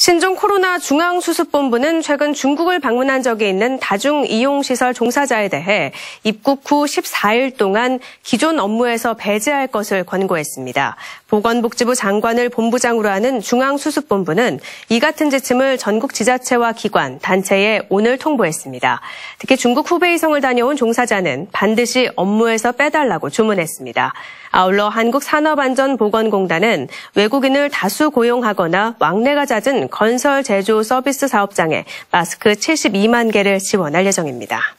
신종 코로나 중앙수습본부는 최근 중국을 방문한 적이 있는 다중이용시설 종사자에 대해 입국 후 14일 동안 기존 업무에서 배제할 것을 권고했습니다. 보건복지부 장관을 본부장으로 하는 중앙수습본부는 이 같은 지침을 전국 지자체와 기관, 단체에 오늘 통보했습니다. 특히 중국 후베이성을 다녀온 종사자는 반드시 업무에서 빼달라고 주문했습니다. 아울러 한국산업안전보건공단은 외국인을 다수 고용하거나 왕래가 잦은 건설 제조 서비스 사업장에 마스크 72만 개를 지원할 예정입니다.